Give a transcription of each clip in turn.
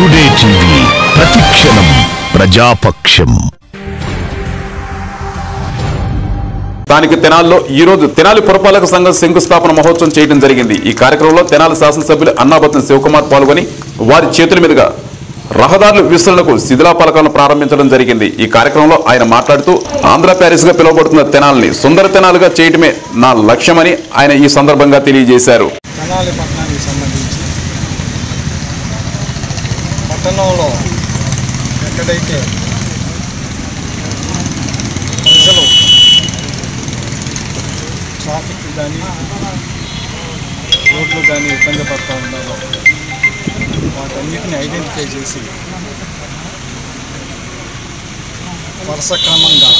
TV ప్రతిక్షణం ప్రజాపక్షం స్థానిక తెనాల్లో ఈ రోజు తెనాలి పురపాలక సంఘం శంకుస్థాపన మహోత్సవం చేయడం జరిగింది. ఈ కార్యక్రమంలో తెనాలి శాసనసభ్యులు అన్నాబత్న శివకుమార్ పాల్గొని వారి చేతుల మీదుగా రహదారుల విస్తరణకు శిథిలాపలకాలను ప్రారంభించడం జరిగింది. ఈ కార్యక్రమంలో ఆయన మాట్లాడుతూ ఆంధ్ర ప్యారిస్గా పిలువబడుతున్న తెనాల్ని సుందర తెనాలుగా చేయటమే నా లక్ష్యమని ఆయన ఈ సందర్భంగా తెలియజేశారు. తెనాలి పట్టణానికి సంబంధించి పట్టణంలో ఎక్కడైతే ప్రజలు ట్రాఫిక్ కానీ రోడ్లు కానీ ఇబ్బంది పడుతూ ఉన్నారో వాటన్నిటిని ఐడెంటిఫై చేసి వరుస క్రమంగా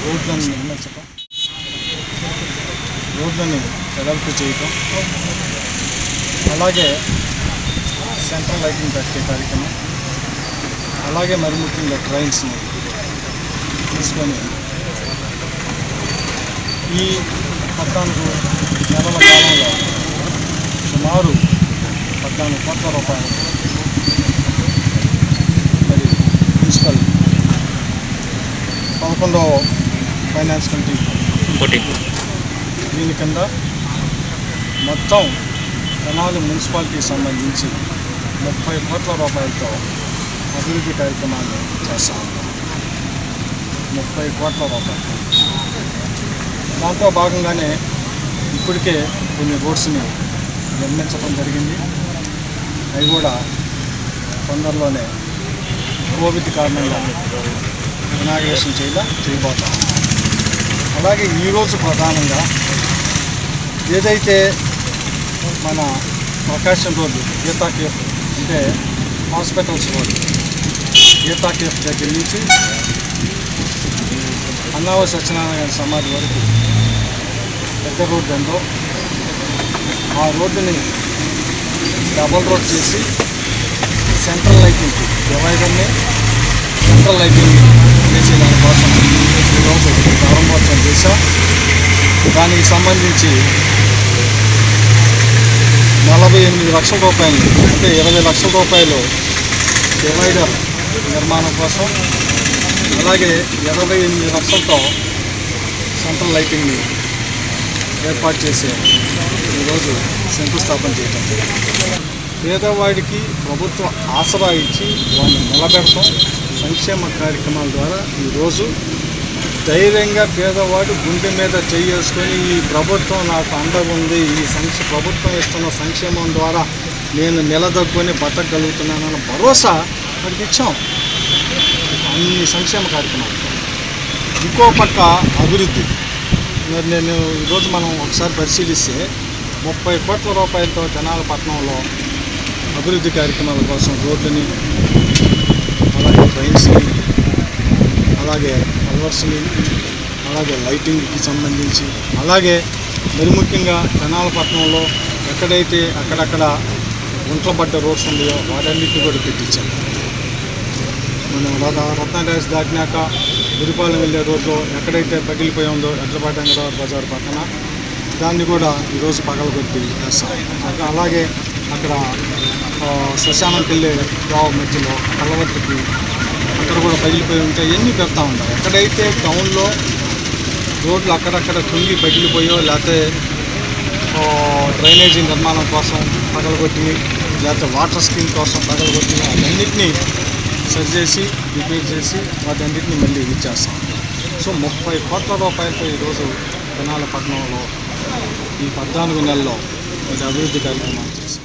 రోడ్లను నిర్మించడం రోడ్లని వెడల్పు చేయటం అలాగే సెంట్రల్ లైటింగ్ పెట్టే కార్యక్రమం. అలాగే మరి ముఖ్యంగా ట్రైన్స్ని తీసుకొని ఈ పద్నాలుగు నెలల కాలంలో సుమారు పద్నాలుగు కోట్ల రూపాయలు మరి మున్సిపల్ పదకొండవ ఫైనాన్స్ కమిటీ దీని కింద మొత్తం తెనాలి మున్సిపాలిటీకి సంబంధించి ముప్పై కోట్ల రూపాయలతో అభివృద్ధి కార్యక్రమాలు చేస్తా ఉన్నాం ముప్పై కోట్ల రూపాయలు. దాంతో భాగంగానే ఇప్పటికే కొన్ని రోడ్స్ని నిర్మించడం జరిగింది. అవి కూడా తొందరలోనే కోవిడ్ కారణంగా ఇనాగ్రేషన్ చేయలే చేయబోతాం అలాగే ఈరోజు ప్రధానంగా ఏదైతే మన ప్రకాశం రోడ్డు గీతా కేఫ్ అంటే హాస్పిటల్స్ రోడ్డు గీతా కేఫ్ దగ్గర నుంచి అన్నావ సత్యనారాయణ గారి సమాధి వరకు పెద్ద రోడ్డు ఉందో ఆ రోడ్డుని డబల్ రోడ్ చేసి సెంట్రల్ లైటింగ్ డివైడర్ని సెంట్రల్ లైటింగ్ చేసే దానికోసం ఈరోజు ప్రారంభోత్సవం చేశాం దానికి సంబంధించి నలభై ఎనిమిది లక్షల రూపాయలు. అంటే ఇరవై లక్షల రూపాయలు డివైడర్ నిర్మాణం కోసం. అలాగే ఇరవై ఎనిమిది లక్షలతో సెంట్రల్ లైటింగ్ని ఏర్పాటు చేసే ఈరోజు శంకుస్థాపన చేయడం. పేదవాడికి ప్రభుత్వం ఆసరా ఇచ్చి వాడిని నిలబెడతాం. సంక్షేమ కార్యక్రమాల ద్వారా ఈరోజు ధైర్యంగా పేదవాడు గుండె మీద చేసుకొని ఈ ప్రభుత్వం నాకు అండగుంది ఉంది ఈ సంక్ష ప్రభుత్వం ఇస్తున్న సంక్షేమం ద్వారా నేను నిలదొక్కుని బతకగలుగుతున్నానన్న భరోసా వాడికి ఇచ్చాం. అన్ని సంక్షేమ కార్యక్రమాలు. ఇంకో పక్క అభివృద్ధి. మరి నేను ఈరోజు మనం ఒకసారి పరిశీలిస్తే ముప్పై కోట్ల రూపాయలతో తెనాల పట్టణంలో అభివృద్ధి కార్యక్రమాల కోసం రోడ్లని అలాగే ట్రైన్స్ని అలాగే కల్వర్స్ని అలాగే లైటింగ్కి సంబంధించి అలాగే మరి ముఖ్యంగా తెనాల ఎక్కడైతే అక్కడక్కడ గుంట్లపడ్డ రోడ్స్ ఉన్నాయో వాటన్నిటిని కూడా పెట్టించాం మనం రత్న డ్యాస్ దాటినాక గురిపాలెం వెళ్ళే రోడ్లో ఎక్కడైతే పగిలిపోయి ఉందో ఎడ్లపాట బజార్ పక్కన దాన్ని కూడా ఈరోజు పగలగొట్టి వేస్తాం అలాగే అక్కడ ఆ, శ్మశానంకి వెళ్ళే రావు మధ్యలో కలవట్టుకి అక్కడ కూడా పగిలిపోయి ఉంటాయి ఇవన్నీ పెడతా ఉంటారు? ఎక్కడైతే టౌన్లో రోడ్లు అక్కడక్కడ కుంగి పగిలిపోయో లేకపోతే డ్రైనేజీ నిర్మాణం కోసం పగలగొట్టి లేకపోతే వాటర్ స్కీమ్ కోసం పగలగొట్టి అన్నింటినీ సరిచేసి రిపేర్ చేసి వాటన్నిటిని మళ్ళీ ఇచ్చేస్తాం. సో ముప్పై కోట్ల రూపాయలతో ఈరోజు తెనాల పట్టణంలో ఈ పద్నాలుగు నెలల్లో ఇది అభివృద్ధి కార్యక్రమాలు చేశాం.